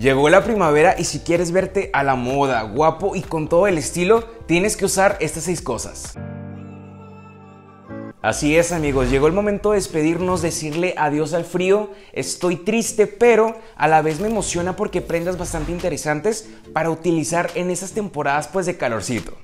Llegó la primavera y si quieres verte a la moda, guapo y con todo el estilo, tienes que usar estas seis cosas. Así es amigos, llegó el momento de despedirnos, decirle adiós al frío. Estoy triste, pero a la vez me emociona porque prendas bastante interesantes para utilizar en esas temporadas pues de calorcito.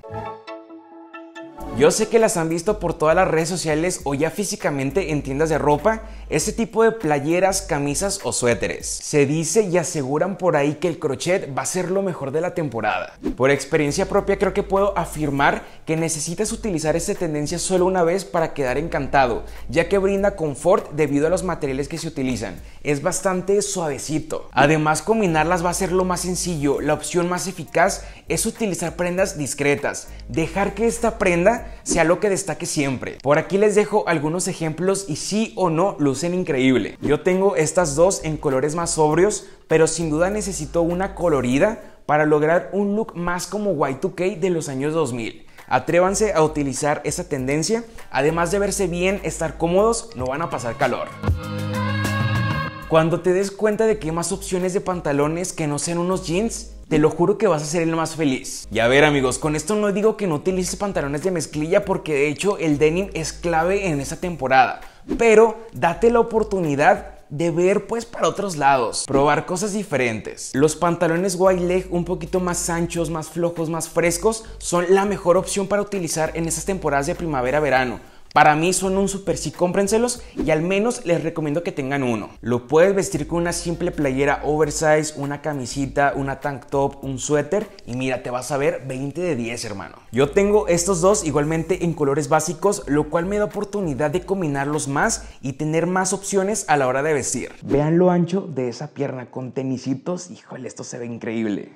Yo sé que las han visto por todas las redes sociales o ya físicamente en tiendas de ropa, ese tipo de playeras, camisas o suéteres. Se dice y aseguran por ahí que el crochet va a ser lo mejor de la temporada. Por experiencia propia creo que puedo afirmar que necesitas utilizar esta tendencia solo una vez para quedar encantado, ya que brinda confort debido a los materiales que se utilizan. Es bastante suavecito. Además combinarlas va a ser lo más sencillo, la opción más eficaz es utilizar prendas discretas, dejar que esta prenda sea lo que destaque siempre. Por aquí les dejo algunos ejemplos y sí o no lucen increíble. Yo tengo estas dos en colores más sobrios, pero sin duda necesito una colorida para lograr un look más como Y2K de los años 2000. Atrévanse a utilizar esa tendencia, además de verse bien, estar cómodos, no van a pasar calor. Cuando te des cuenta de que hay más opciones de pantalones que no sean unos jeans, te lo juro que vas a ser el más feliz. Y a ver amigos, con esto no digo que no utilices pantalones de mezclilla porque de hecho el denim es clave en esta temporada. Pero date la oportunidad de ver pues para otros lados, probar cosas diferentes. Los pantalones wide leg un poquito más anchos, más flojos, más frescos son la mejor opción para utilizar en estas temporadas de primavera-verano para mí son un super sí, cómprenselos y al menos les recomiendo que tengan uno. Lo puedes vestir con una simple playera oversize, una camisita, una tank top, un suéter y mira, te vas a ver 20 de 10, hermano. Yo tengo estos dos igualmente en colores básicos, lo cual me da oportunidad de combinarlos más y tener más opciones a la hora de vestir. Vean lo ancho de esa pierna con tenisitos, híjole, esto se ve increíble.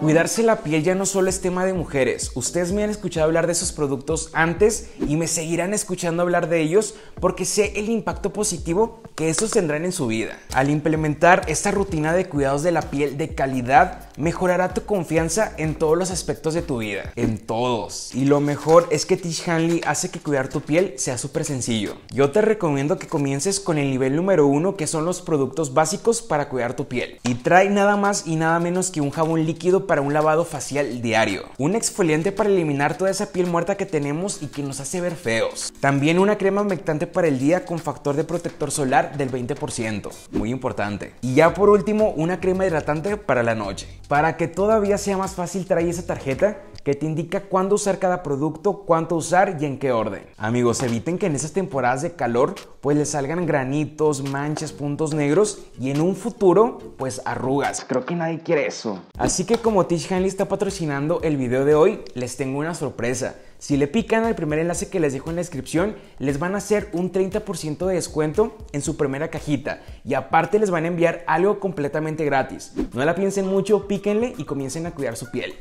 Cuidarse la piel ya no solo es tema de mujeres. Ustedes me han escuchado hablar de esos productos antes y me seguirán escuchando hablar de ellos porque sé el impacto positivo que estos tendrán en su vida. Al implementar esta rutina de cuidados de la piel de calidad, mejorará tu confianza en todos los aspectos de tu vida. En todos. Y lo mejor es que Tish Hanley hace que cuidar tu piel sea súper sencillo. Yo te recomiendo que comiences con el nivel número uno que son los productos básicos para cuidar tu piel. Y trae nada más y nada menos que un jabón líquido para un lavado facial diario, un exfoliante para eliminar toda esa piel muerta que tenemos y que nos hace ver feos, también una crema humectante para el día con factor de protector solar del 20%, muy importante, y ya por último una crema hidratante para la noche. Para que todavía sea más fácil traer esa tarjeta, que te indica cuándo usar cada producto, cuánto usar y en qué orden. Amigos, eviten que en esas temporadas de calor pues les salgan granitos, manchas, puntos negros y en un futuro pues arrugas. Creo que nadie quiere eso. Así que como Tish Hanley está patrocinando el video de hoy, les tengo una sorpresa. Si le pican al primer enlace que les dejo en la descripción, les van a hacer un 30% de descuento en su primera cajita y aparte les van a enviar algo completamente gratis. No la piensen mucho, píquenle y comiencen a cuidar su piel.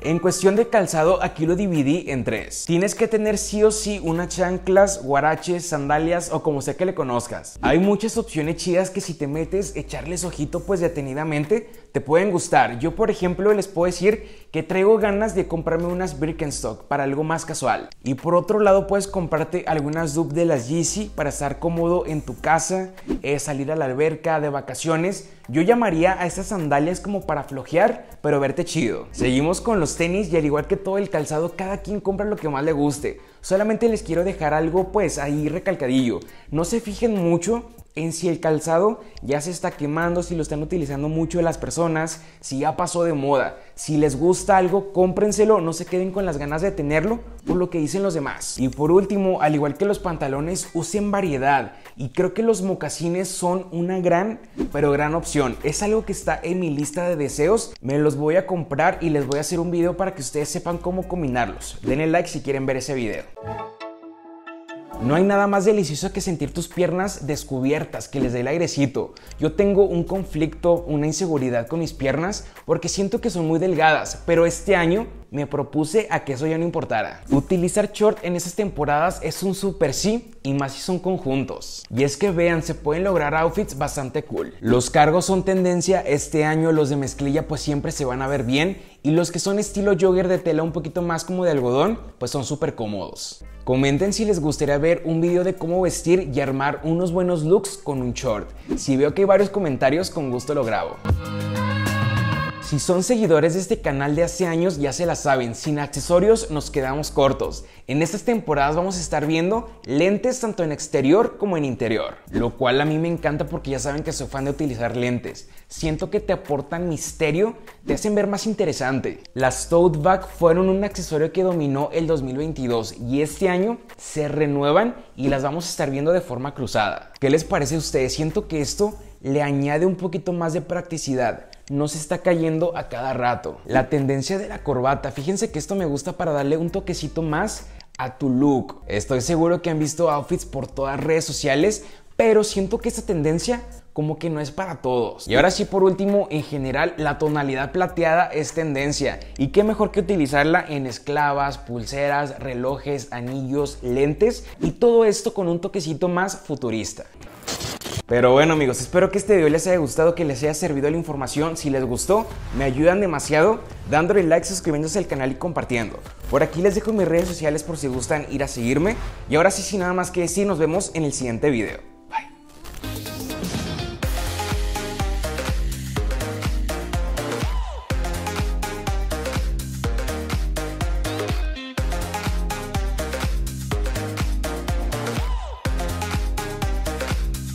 En cuestión de calzado, aquí lo dividí en tres. Tienes que tener sí o sí unas chanclas, guaraches, sandalias o como sea que le conozcas. Hay muchas opciones chidas que si te metes, echarles ojito pues detenidamente, te pueden gustar. Yo por ejemplo les puedo decir que traigo ganas de comprarme unas Birkenstock para algo más casual. Y por otro lado puedes comprarte algunas dupes de las Yeezy para estar cómodo en tu casa, eh, salir a la alberca, de vacaciones. Yo llamaría a estas sandalias como para flojear, pero verte chido. Seguimos con los tenis y al igual que todo el calzado, cada quien compra lo que más le guste. Solamente les quiero dejar algo pues ahí recalcadillo. No se fijen mucho en si el calzado ya se está quemando, si lo están utilizando mucho las personas, si ya pasó de moda. Si les gusta algo, cómprenselo, no se queden con las ganas de tenerlo por lo que dicen los demás. Y por último, al igual que los pantalones, usen variedad. Y creo que los mocasines son una gran, pero gran opción. Es algo que está en mi lista de deseos. Me los voy a comprar y les voy a hacer un video para que ustedes sepan cómo combinarlos. Denle like si quieren ver ese video. No hay nada más delicioso que sentir tus piernas descubiertas, que les dé el airecito. Yo tengo un conflicto, una inseguridad con mis piernas porque siento que son muy delgadas, pero este año me propuse a que eso ya no importara. Utilizar short en esas temporadas es un super sí y más si son conjuntos. Y es que vean, se pueden lograr outfits bastante cool. Los cargos son tendencia, este año los de mezclilla pues siempre se van a ver bien y los que son estilo jogger de tela un poquito más como de algodón pues son súper cómodos. Comenten si les gustaría ver un video de cómo vestir y armar unos buenos looks con un short. Si veo que hay varios comentarios, con gusto lo grabo. Si son seguidores de este canal de hace años, ya se la saben, sin accesorios nos quedamos cortos. En estas temporadas vamos a estar viendo lentes tanto en exterior como en interior, lo cual a mí me encanta porque ya saben que soy fan de utilizar lentes. Siento que te aportan misterio, te hacen ver más interesante. Las tote bag fueron un accesorio que dominó el 2022 y este año se renuevan y las vamos a estar viendo de forma cruzada. ¿Qué les parece a ustedes? Siento que esto le añade un poquito más de practicidad no se está cayendo a cada rato. La tendencia de la corbata, fíjense que esto me gusta para darle un toquecito más a tu look. Estoy seguro que han visto outfits por todas redes sociales, pero siento que esta tendencia como que no es para todos. Y ahora sí, por último, en general, la tonalidad plateada es tendencia. Y qué mejor que utilizarla en esclavas, pulseras, relojes, anillos, lentes y todo esto con un toquecito más futurista. Pero bueno amigos, espero que este video les haya gustado, que les haya servido la información. Si les gustó, me ayudan demasiado dándole like, suscribiéndose al canal y compartiendo. Por aquí les dejo mis redes sociales por si gustan ir a seguirme. Y ahora sí, sin nada más que decir, nos vemos en el siguiente video.